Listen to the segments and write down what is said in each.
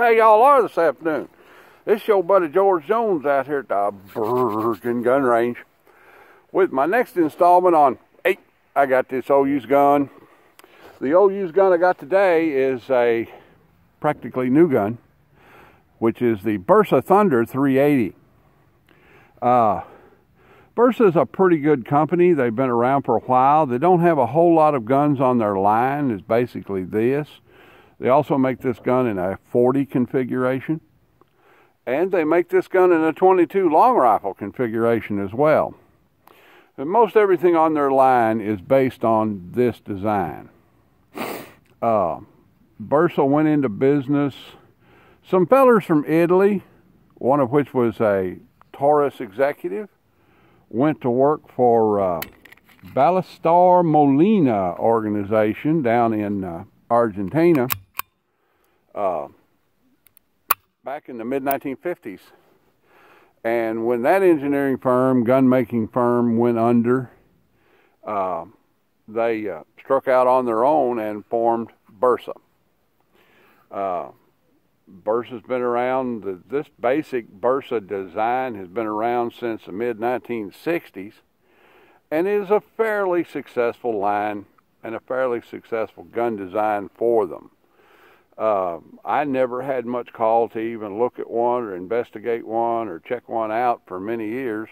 How y'all are this afternoon? Is your buddy George Jones out here at the Virgin Gun Range with my next installment on eight. I got this old used gun. The old used gun I got today is a practically new gun, which is the Bersa Thunder 380. Uh, Bersa is a pretty good company. They've been around for a while. They don't have a whole lot of guns on their line. It's basically this. They also make this gun in a 40 configuration. And they make this gun in a 22 long rifle configuration as well. And most everything on their line is based on this design. Uh, Bersa went into business. Some fellers from Italy, one of which was a Taurus executive, went to work for uh, Ballester Molina organization down in uh, Argentina uh, back in the mid 1950s. And when that engineering firm, gun making firm, went under, uh, they uh, struck out on their own and formed Bersa. Uh, Bersa's been around, this basic Bersa design has been around since the mid 1960s and is a fairly successful line and a fairly successful gun design for them. Uh, I never had much call to even look at one or investigate one or check one out for many years.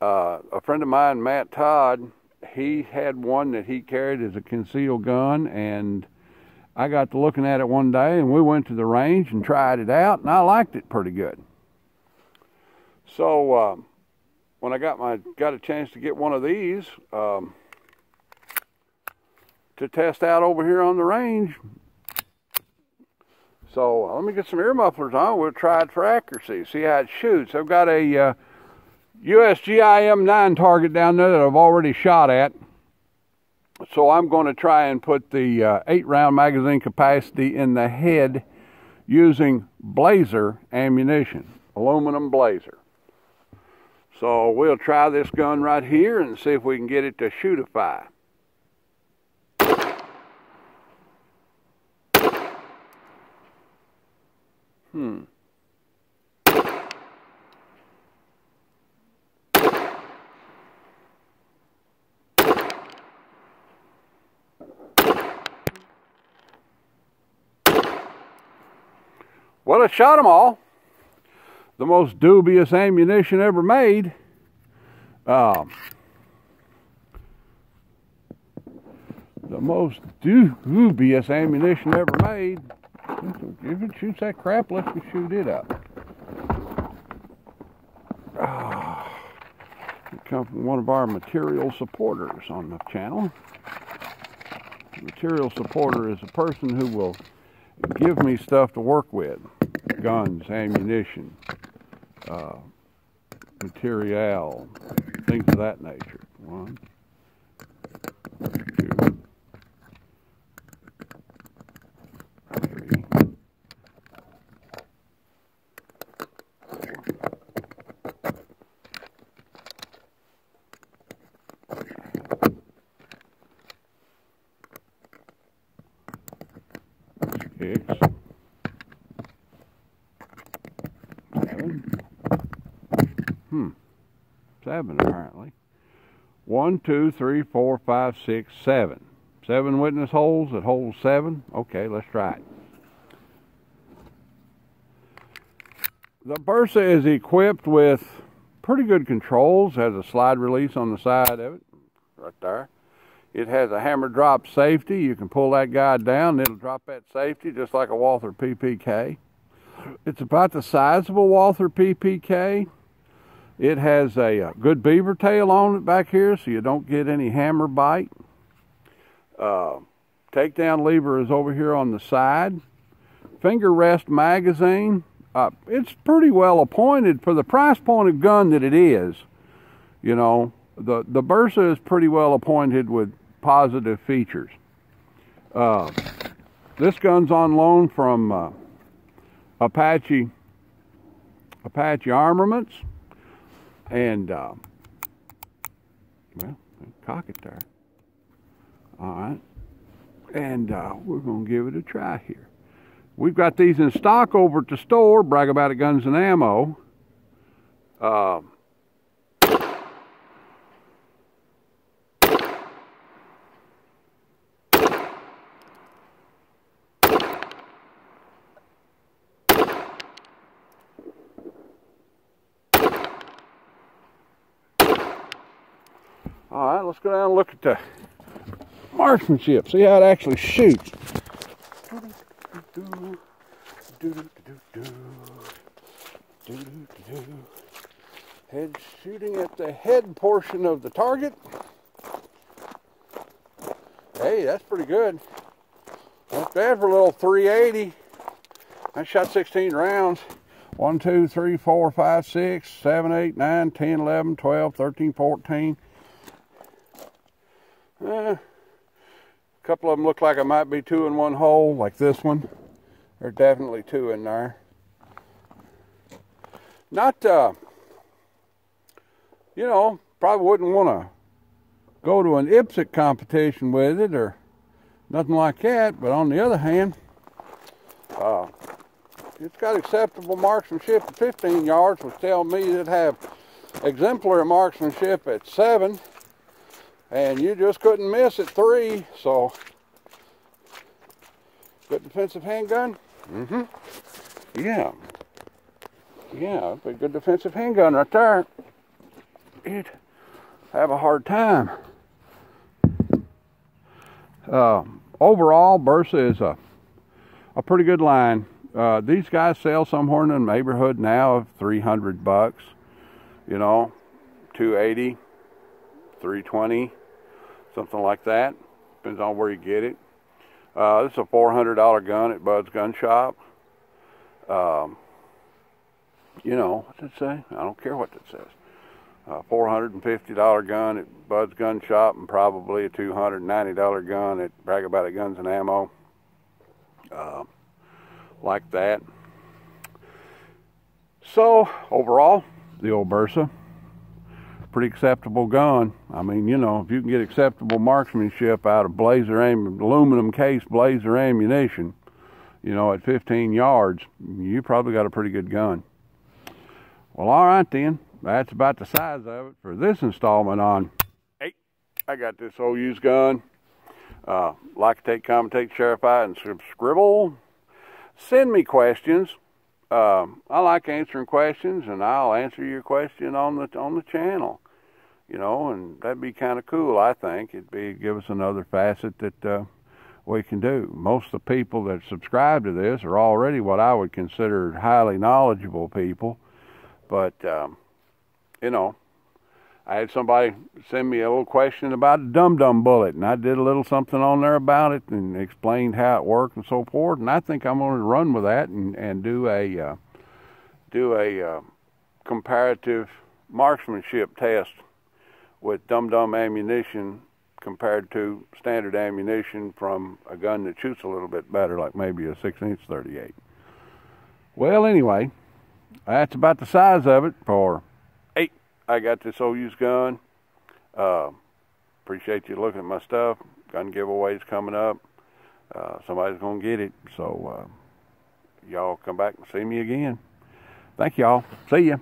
Uh, a friend of mine, Matt Todd, he had one that he carried as a concealed gun, and I got to looking at it one day, and we went to the range and tried it out, and I liked it pretty good. So uh, when I got my got a chance to get one of these um, to test out over here on the range, so let me get some ear mufflers on. We'll try it for accuracy. See how it shoots. I've got a uh, USGIM 9 target down there that I've already shot at. So I'm going to try and put the uh, 8 round magazine capacity in the head using blazer ammunition, aluminum blazer. So we'll try this gun right here and see if we can get it to shoot a shootify. Hmm. Well, it shot them all. The most dubious ammunition ever made. Um, the most dubious ammunition ever made if it shoots that crap, let's shoot it up. Ah, it from one of our material supporters on the channel. A material supporter is a person who will give me stuff to work with. Guns, ammunition, uh, material, things of that nature. One, six, seven, hmm, seven apparently. One, two, three, four, five, six, seven. Seven witness holes that hold seven. Okay, let's try it. The Bersa is equipped with pretty good controls. Has a slide release on the side of it, right there. It has a hammer drop safety. You can pull that guy down, it'll drop that safety just like a Walther PPK. It's about the size of a Walther PPK. It has a, a good beaver tail on it back here so you don't get any hammer bite. Uh, takedown lever is over here on the side. Finger rest magazine. Uh, it's pretty well appointed for the price point of gun that it is. You know, the, the Bersa is pretty well appointed with positive features. Uh, this gun's on loan from uh, Apache Apache Armaments, and uh, well, cock it there. All right, and uh, we're gonna give it a try here. we've got these in stock over at the store, Brag About It Guns and Ammo. All right, let's go down and look at the marksmanship, see how it actually shoots. Head shooting at the head portion of the target. Hey, that's pretty good. Not bad for a little 380. I shot 16 rounds. 1, 2, 3, 4, 5, 6, 7, 8, 9, 10, 11, 12, 13, 14. Eh, a couple of them look like I might be two in one hole, like this one. There are definitely two in there. Not, uh, you know, probably wouldn't want to go to an IPSC competition with it or nothing like that. But on the other hand, uh, it's got acceptable marksmanship at 15 yards, which tell me it have exemplary marksmanship at seven and you just couldn't miss at three, so good defensive handgun. Mm-hmm. Yeah. Yeah, a good defensive handgun right there. You'd have a hard time. Uh, overall, Bersa is a a pretty good line. Uh, these guys sell somewhere in the neighborhood now of 300 bucks. You know, 280 320 something like that. Depends on where you get it. Uh, this is a $400 gun at Bud's Gun Shop. Um, you know, what's it say? I don't care what it says. A $450 gun at Bud's Gun Shop and probably a $290 gun at Brag About It Guns and Ammo. Uh, like that. So, overall, the old Bersa pretty acceptable gun. I mean, you know, if you can get acceptable marksmanship out of blazer am- aluminum case blazer ammunition, you know, at 15 yards, you probably got a pretty good gun. Well, all right then. That's about the size of it for this installment on. Hey, I got this old used gun. Uh, like, take, comment, take, share, and scribble. Send me questions um, I like answering questions, and I'll answer your question on the on the channel you know, and that'd be kind of cool. I think it'd be give us another facet that uh, we can do. Most of the people that subscribe to this are already what I would consider highly knowledgeable people, but um, you know, I had somebody send me a little question about a dum dum bullet, and I did a little something on there about it and explained how it worked and so forth. And I think I'm going to run with that and and do a uh, do a uh, comparative marksmanship test with dum dum ammunition compared to standard ammunition from a gun that shoots a little bit better, like maybe a 6 inch 38. Well, anyway, that's about the size of it for eight. I got this old used gun. Uh, appreciate you looking at my stuff. Gun giveaways coming up. Uh, somebody's going to get it. So, uh, y'all come back and see me again. Thank y'all. See ya.